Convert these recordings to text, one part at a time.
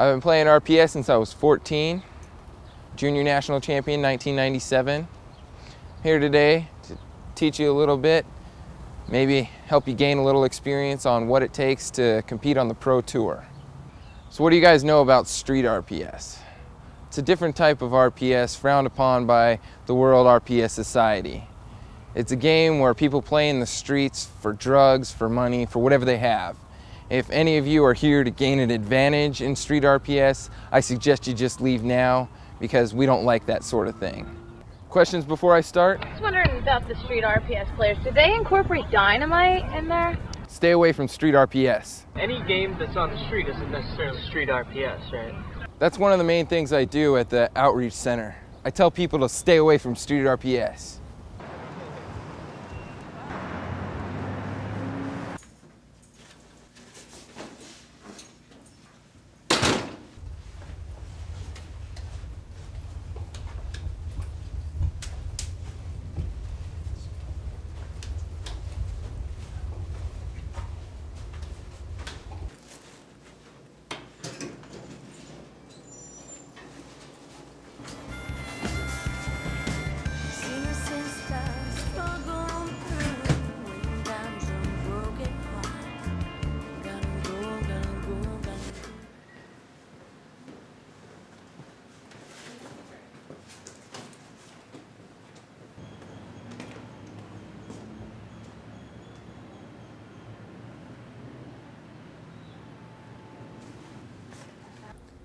I've been playing RPS since I was 14, junior national champion 1997. Here today to teach you a little bit, maybe help you gain a little experience on what it takes to compete on the pro tour. So what do you guys know about street RPS? It's a different type of RPS frowned upon by the World RPS Society. It's a game where people play in the streets for drugs, for money, for whatever they have. If any of you are here to gain an advantage in street RPS, I suggest you just leave now because we don't like that sort of thing. Questions before I start? I was wondering about the street RPS players. Do they incorporate dynamite in there? Stay away from street RPS. Any game that's on the street isn't necessarily street RPS, right? That's one of the main things I do at the Outreach Center. I tell people to stay away from street RPS.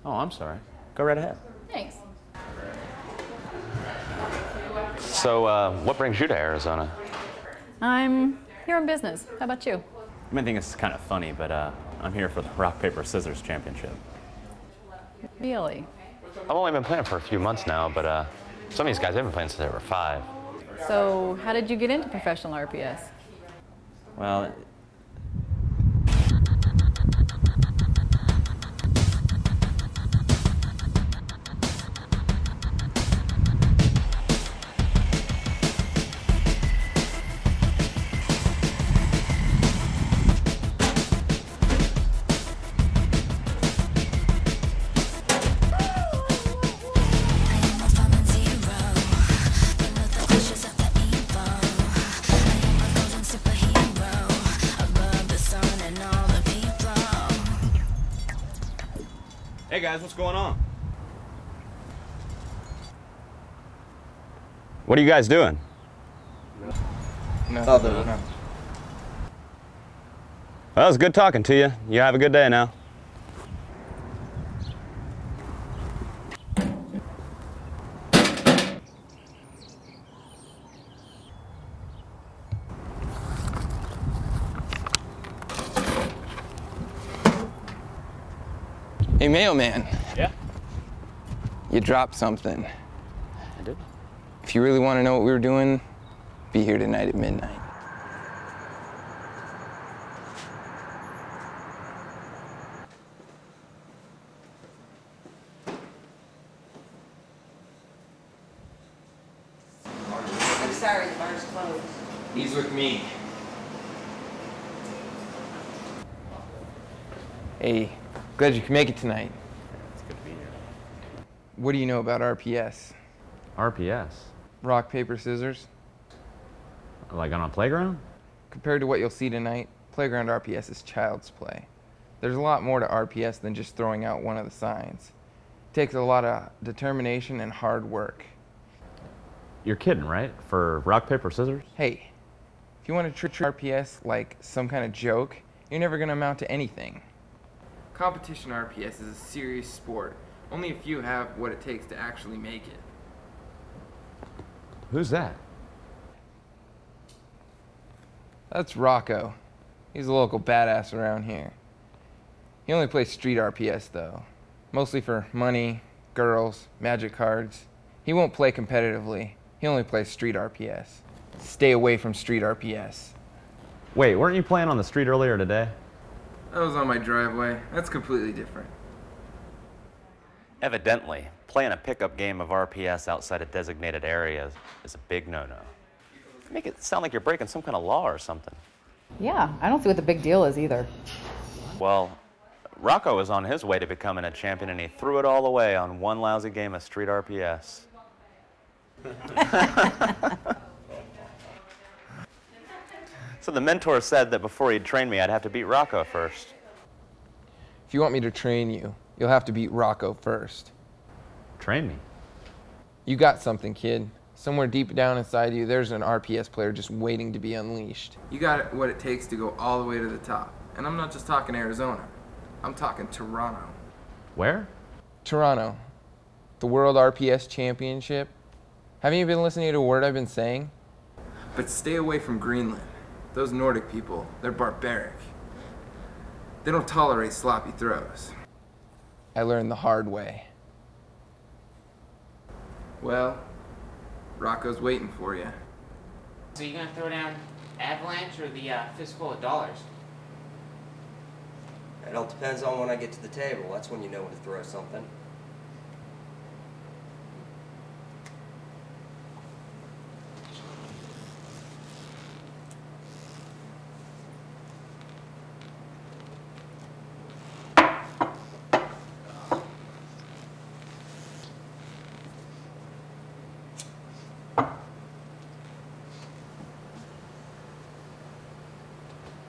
Oh, I'm sorry. Go right ahead. Thanks. So, uh, what brings you to Arizona? I'm here on business. How about you? You may think it's kind of funny, but uh, I'm here for the Rock, Paper, Scissors Championship. Really? I've only been playing for a few months now, but uh, some of these guys have been playing since they were five. So, how did you get into professional RPS? Well, Hey guys, what's going on? what are you guys doing? No, Nothing. no. Well, it was good talking to you. You have a good day now. Hey, mailman, Yeah, you dropped something. I did. If you really want to know what we were doing, be here tonight at midnight. I'm sorry, the bar's closed. He's with me. Hey, glad you could make it tonight. Yeah, It's good to be here. What do you know about RPS? RPS? Rock, paper, scissors? Like on a playground? Compared to what you'll see tonight, Playground RPS is child's play. There's a lot more to RPS than just throwing out one of the signs. It takes a lot of determination and hard work. You're kidding, right? For rock, paper, scissors? Hey, if you want to treat RPS like some kind of joke, you're never going to amount to anything. Competition RPS is a serious sport. Only a few have what it takes to actually make it. Who's that? That's Rocco. He's a local badass around here. He only plays street RPS though, mostly for money, girls, magic cards. He won't play competitively. He only plays street RPS. Stay away from street RPS. Wait, weren't you playing on the street earlier today? That was on my driveway. That's completely different. Evidently, playing a pickup game of RPS outside of designated areas is a big no-no. Make it sound like you're breaking some kind of law or something. Yeah, I don't see what the big deal is either. Well, Rocco was on his way to becoming a champion and he threw it all away on one lousy game of street RPS. so the mentor said that before he'd train me, I'd have to beat Rocco first. If you want me to train you, you'll have to beat Rocco first. Train me? You got something, kid. Somewhere deep down inside you, there's an RPS player just waiting to be unleashed. You got what it takes to go all the way to the top. And I'm not just talking Arizona. I'm talking Toronto. Where? Toronto. The World RPS Championship. Haven't you been listening to a word I've been saying? But stay away from Greenland. Those Nordic people, they're barbaric. They don't tolerate sloppy throws. I learned the hard way. Well, Rocco's waiting for you. So you gonna throw down Avalanche or the uh, fistful of dollars? It all depends on when I get to the table. That's when you know when to throw something.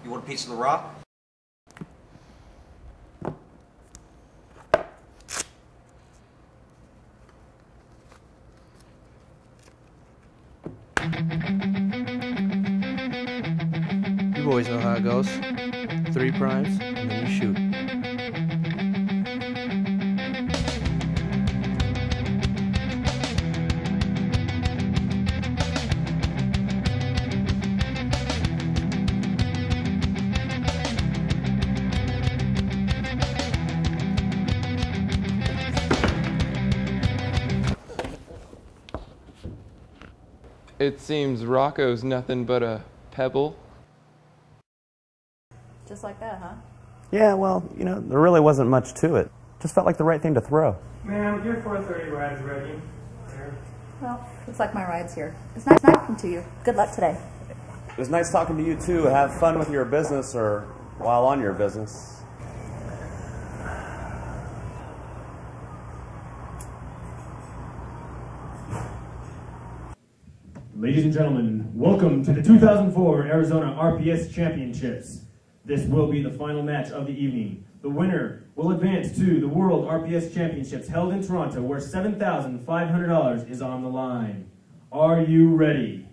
You want a piece of the rock? You boys know how it goes. Three primes, and then you shoot. It seems Rocco's nothing but a pebble. Just like that, huh? Yeah, well, you know, there really wasn't much to it. Just felt like the right thing to throw. Ma'am, your 430 ride's ready. There. Well, looks like my ride's here. It's nice talking to you. Good luck today. It was nice talking to you too. Have fun with your business or while on your business. Ladies and gentlemen, welcome to the 2004 Arizona RPS Championships. This will be the final match of the evening. The winner will advance to the World RPS Championships held in Toronto, where $7,500 is on the line. Are you ready?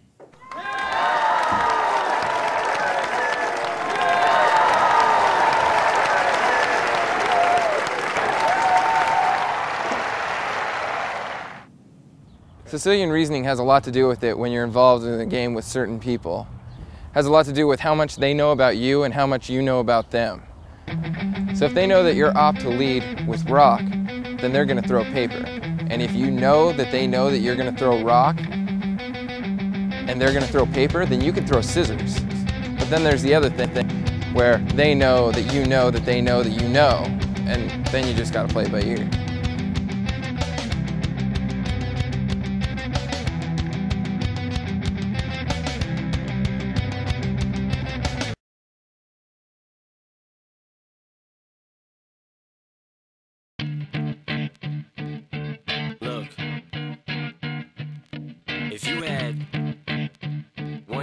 Sicilian reasoning has a lot to do with it when you're involved in a game with certain people. Has a lot to do with how much they know about you and how much you know about them. So if they know that you're opt to lead with rock, then they're going to throw paper. And if you know that they know that you're going to throw rock and they're going to throw paper, then you can throw scissors. But then there's the other thing where they know that you know that they know that you know, and then you just got to play by ear.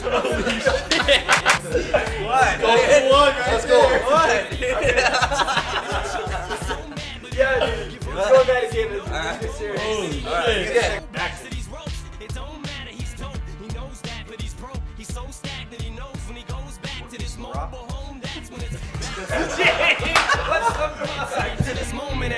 Holy shit. What? Go for one right Let's there. go. What?